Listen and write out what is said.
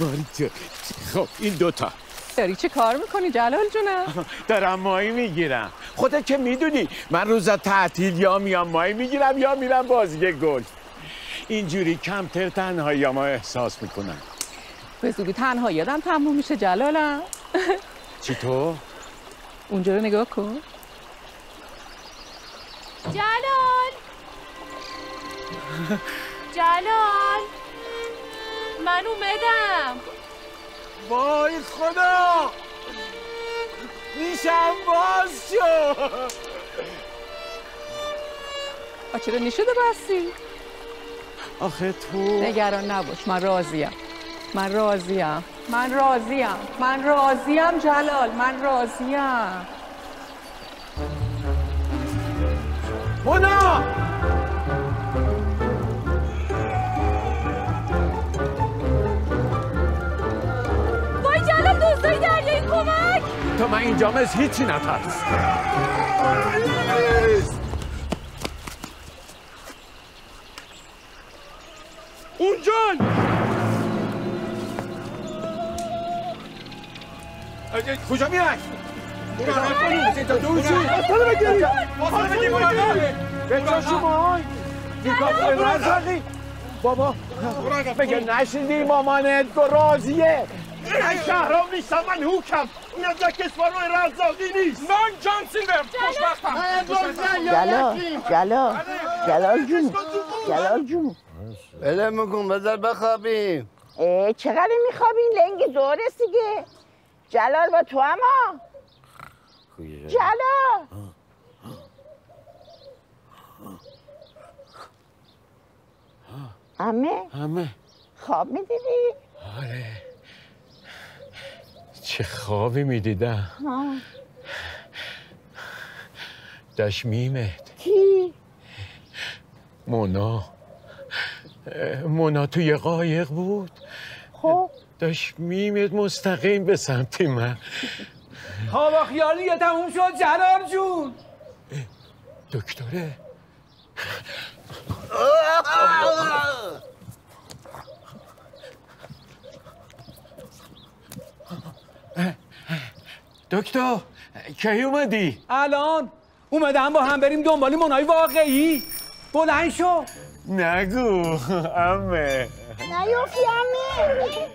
باریکه خب این دوتا. داری چه کار می‌کنی جلال جونم؟ دارم ماهی می‌گیرم. خودت که می‌دونی من روزا تعطیل یا میام ماهی می‌گیرم یا میرم بازی گل. اینجوری کمتر تنهایی ما احساس می‌کنم به زودی تنها یادم تموم میشه جلالم. چطور؟ اونجا رو نگاه کن. جلال! جلال! من اومدم. وای خدا! نیشم باز شد. آ چرا نیشده بستی؟ آخه تو نگران نباش من راضیم. من راضیم. من راضیم. من راضیم جلال من راضیم. مونا! تو من اینجا از هیچی نترس اونجان کجا میرن؟ بابا. مگه نشیدی مامانت گو راضیه من شهرام نیستم من هوکم این از یک کسوانو رزاقی نیست. من جان سیلور خوشبختم. جلال. جلال جلال. جون. جلال جون. بله مکن بذار بخوابیم. اه، چقدر میخوابین؟ لنگ دوره دیگه. جلال با تو اما جلال. امه همه. خواب می‌دیدی؟ آره. چه خوابی می‌دیدم. میمد. کی؟ مونا. مونا توی قایق بود. خب. داشت میمد مستقیم به سمت من. خواب خیالی یه تموم شد جلال جون. دکتره. دکتر کی اومدی؟ الان اومدم با هم بریم دنبال منای واقعی. بلند شو. نگو امه نیافتی امه